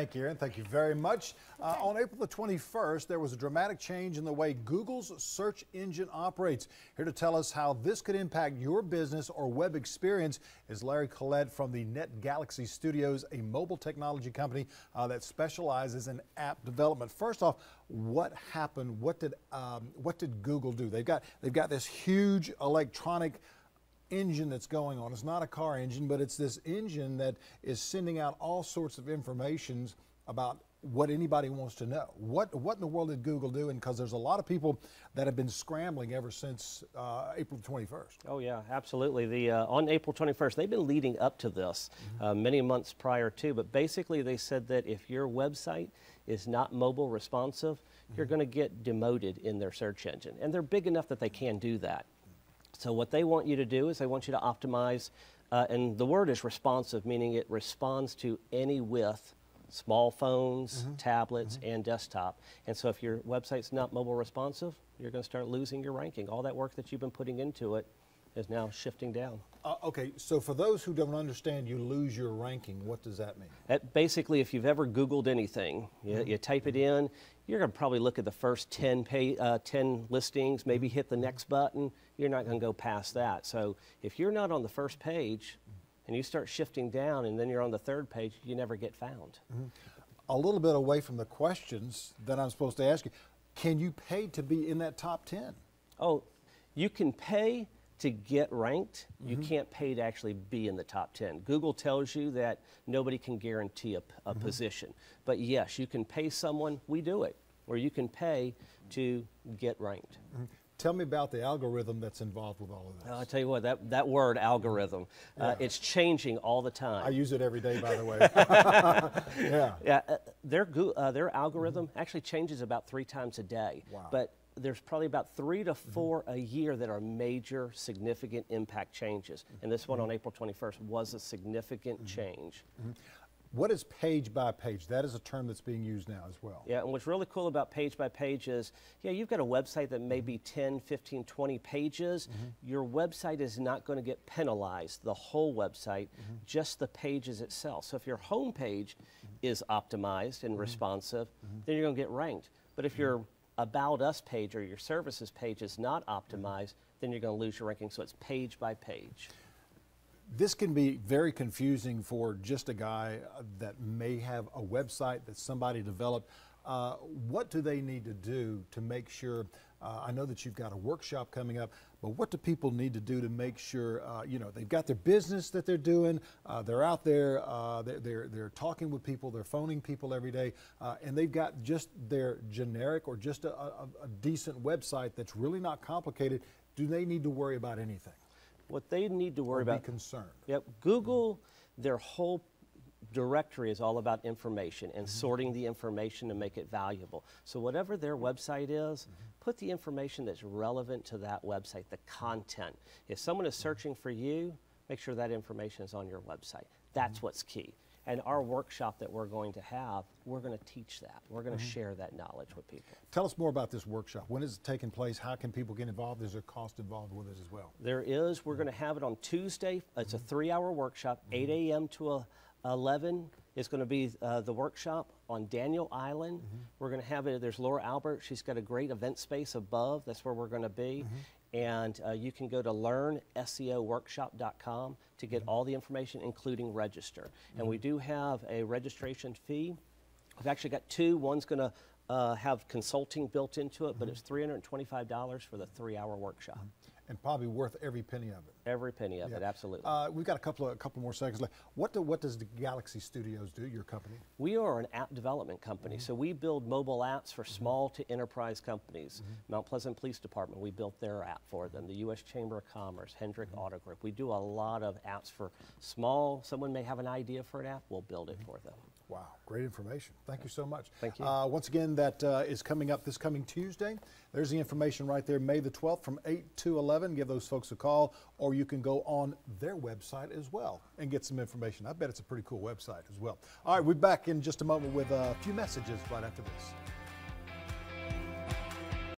Thank you, Aaron. Thank you very much. Uh, on April the 21st, there was a dramatic change in the way Google's search engine operates. Here to tell us how this could impact your business or web experience is Larry Collette from the Net Galaxy Studios, a mobile technology company uh, that specializes in app development. First off, what happened? What did um, what did Google do? They've got they've got this huge electronic engine that's going on. It's not a car engine, but it's this engine that is sending out all sorts of informations about what anybody wants to know. What what in the world did Google do? And because there's a lot of people that have been scrambling ever since uh, April 21st. Oh yeah, absolutely. The uh, on April 21st, they've been leading up to this mm -hmm. uh, many months prior to. But basically, they said that if your website is not mobile responsive, mm -hmm. you're going to get demoted in their search engine, and they're big enough that they can do that. So what they want you to do is they want you to optimize, uh, and the word is responsive, meaning it responds to any width, small phones, mm -hmm. tablets, mm -hmm. and desktop. And so if your website's not mobile responsive, you're going to start losing your ranking. All that work that you've been putting into it is now shifting down. Uh, okay, so for those who don't understand, you lose your ranking. What does that mean? That basically, if you've ever Googled anything, you, mm -hmm. you type it in, you're going to probably look at the first 10, pay, uh, 10 listings, maybe hit the next button. You're not going to go past that. So if you're not on the first page and you start shifting down and then you're on the third page, you never get found. Mm -hmm. A little bit away from the questions that I'm supposed to ask you, can you pay to be in that top 10? Oh, you can pay to get ranked, you mm-hmm. can't pay to actually be in the top 10. Google tells you that nobody can guarantee a, a mm -hmm. position. But yes, you can pay someone, we do it, or you can pay to get ranked. Mm -hmm. Tell me about the algorithm that's involved with all of this. I'll tell you what, that, that word algorithm, uh, yeah. uh, it's changing all the time. I use it every day, by the way. yeah. Yeah, uh, their, uh, their algorithm actually changes about three times a day. Wow. But there's probably about three to mm-hmm. 4 a year that are major, significant impact changes. And this one on April 21st was a significant mm-hmm. change. What is page by page? That is a term that's being used now as well. Yeah, and what's really cool about page by page is, yeah, you've got a website that may be 10, 15, 20 pages. Mm -hmm. Your website is not going to get penalized, the whole website, mm -hmm. just the pages itself. So if your home page mm -hmm. is optimized and responsive, then you're going to get ranked. But if your about us page or your services page is not optimized, then you're going to lose your ranking. So it's page by page. This can be very confusing for just a guy that may have a website that somebody developed. Uh, what do they need to do to make sure? Uh, I know that you've got a workshop coming up, but what do people need to do to make sure, uh, you know, they've got their business that they're doing, uh, they're out there, uh, they're, they're, they're, talking with people, they're phoning people every day, uh, and they've got just their generic or just a, a, a decent website that's really not complicated. Do they need to worry about anything? What they need to worry or about. Be concerned. Yep. Google, mm -hmm. their whole directory is all about information and mm -hmm. sorting the information to make it valuable. So whatever their website is, mm -hmm. put the information that's relevant to that website, the content. If someone is searching for you, make sure that information is on your website. That's mm-hmm. what's key. And our workshop that we're going to have, we're going to teach that. We're going to mm -hmm. share that knowledge with people. Tell us more about this workshop. When is it taking place? How can people get involved? Is there cost involved with it as well? There is. We're going to have it on Tuesday. It's a mm-hmm. three hour workshop, mm-hmm. 8 a.m. to 11 is going to be uh, the workshop on Daniel Island. Mm -hmm. We're going to have it, there's Laura Albert. She's got a great event space above. That's where we're going to be. Mm -hmm. And uh, you can go to learnseoworkshop.com to get mm -hmm. all the information, including register. And we mm-hmm. do have a registration fee. We've actually got two. One's going to uh, have consulting built into it, but mm-hmm. it's $325 for the three hour workshop. And probably worth every penny of it. Every penny of yeah. it, absolutely. Uh, we've got a couple of a couple more seconds left. What do, what does the Galaxy Studios do? Your company? We are an app development company, mm -hmm. so we build mobile apps for mm -hmm. small to enterprise companies. Mm -hmm. Mount Pleasant Police Department, we built their app for them. The U.S. Chamber of Commerce, Hendrick mm-hmm. Auto Group. We do a lot of apps for small. Someone may have an idea for an app, we'll build it mm-hmm. for them. Wow, great information. Thank you so much. Thank you. Uh, once again, that uh, is coming up this coming Tuesday. There's the information right there, May the 12th from 8 to 11. Give those folks a call, or you can go on their website as well and get some information. I bet it's a pretty cool website as well. All right, we're back in just a moment with a few messages right after this.